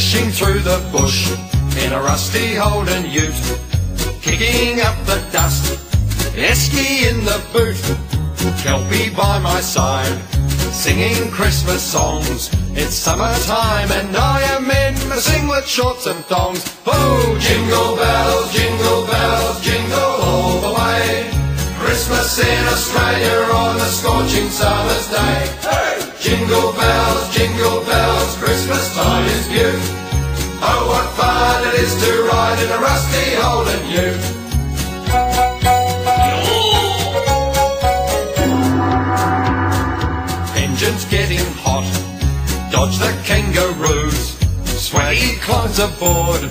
Racing through the bush in a rusty Holden ute, kicking up the dust. Esky in the boot, Kelpie by my side, singing Christmas songs. It's summertime and I am in my singlet shorts and thongs. Oh, jingle bells, jingle bells, jingle all the way. Christmas in Australia on a scorching summer's day. Hey! Jingle bells, jingle bells, Christmas time is beaut. Oh, what fun it is to ride in a rusty Holden ute. Engine's getting hot, dodge the kangaroos. Swaggy climbs aboard,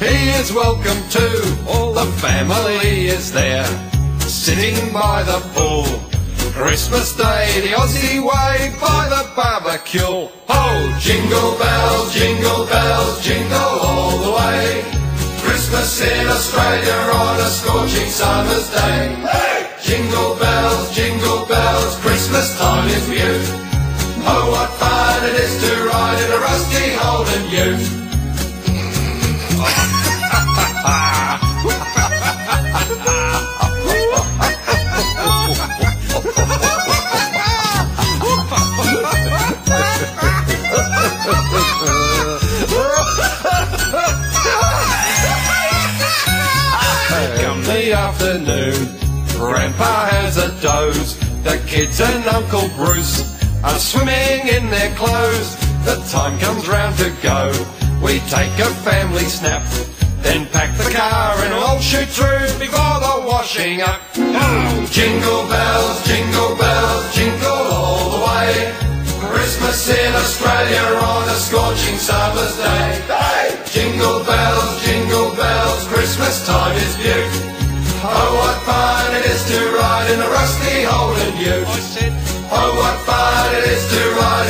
he is welcome too. All the family is there, sitting by the pool. Christmas Day, the Aussie way by the barbecue. Oh, jingle bells, jingle bells, jingle all the way. Christmas in Australia on a scorching summer's day. Hey! Jingle bells, jingle bells, Christmas time is beaut. Oh, what fun it is to ride in a rusty Holden ute. Come afternoon, Grandpa has a doze. The kids and Uncle Bruce are swimming in their clothes. The time comes round to go. We take a family snap, then pack the car and all shoot through before the washing up. Jingle bells, jingle bells, jingle all the way. Christmas in Australia on a scorching summer's day. Fun it is to ride in a rusty Holden ute. Oh, what fun it is to ride